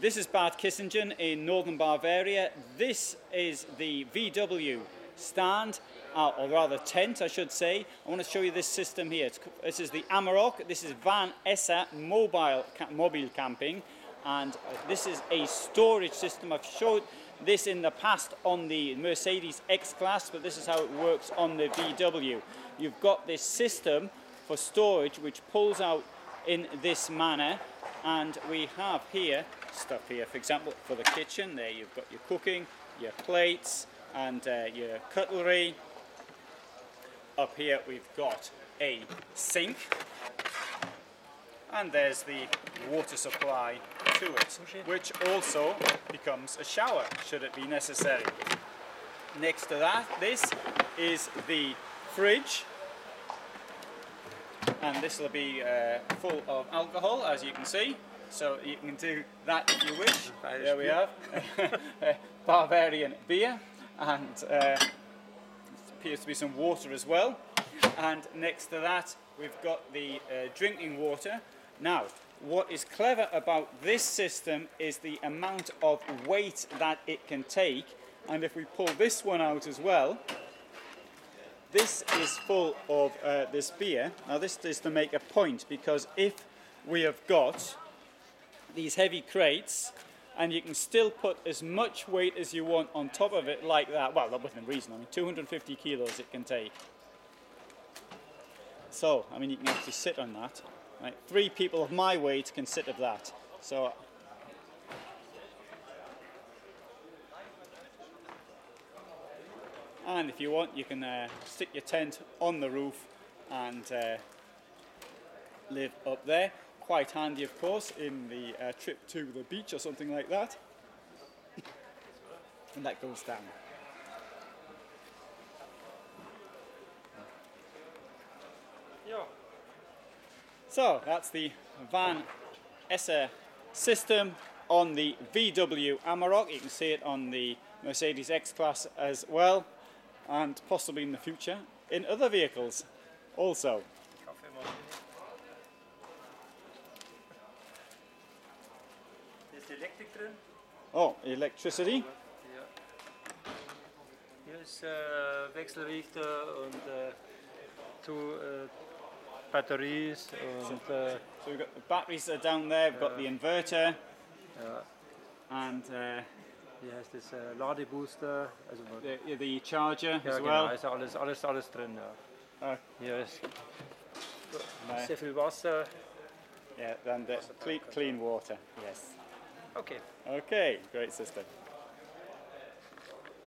This is Bad Kissingen in northern Bavaria. This is the VW stand, uh, or rather tent, I should say. I want to show you this system here. It's, this is the Amarok. This is Van Essa mobile mobile camping, and uh, this is a storage system. I've showed this in the past on the Mercedes X-Class, but this is how it works on the VW. You've got this system for storage which pulls out in this manner, and we have here stuff here, for example, for the kitchen. There you've got your cooking, your plates, and uh, your cutlery. Up here we've got a sink, and there's the water supply to it, which also becomes a shower should it be necessary. Next to that, this is the fridge, and this will be uh, full of alcohol, as you can see. So you can do that if you wish. There we have Bavarian beer, and uh, appears to be some water as well. And next to that, we've got the uh, drinking water. Now, what is clever about this system is the amount of weight that it can take. And if we pull this one out as well, this is full of uh, this beer. Now, this is to make a point because if we have got these heavy crates and you can still put as much weight as you want on top of it like that, well, within reason, I mean, 250 kilos it can take. So, I mean, you can actually sit on that. Right? Three people of my weight can sit of that. So, and if you want, you can uh, stick your tent on the roof and uh, live up there. Quite handy, of course, in the uh, trip to the beach or something like that. and that goes down. So that's the Van Essa system on the VW Amarok. You can see it on the Mercedes X-Class as well, and possibly in the future in other vehicles also. Kaffeemaschine. Hier ist Elektrik drin. Oh, electricity. Ja. Hier ist äh, Wechselrichter und äh, two äh, batteries und äh, uh, So we've got the batteries are down there. We've got the inverter, ja, and uh, hier heißt es äh, Ladebooster. Also, the, the charger ja, as genau, well. ist alles, alles, alles drin. Ja. Hier ist there. sehr viel Wasser. Yeah, and uh, clean, clean water. Yes. Okay. Okay, great system.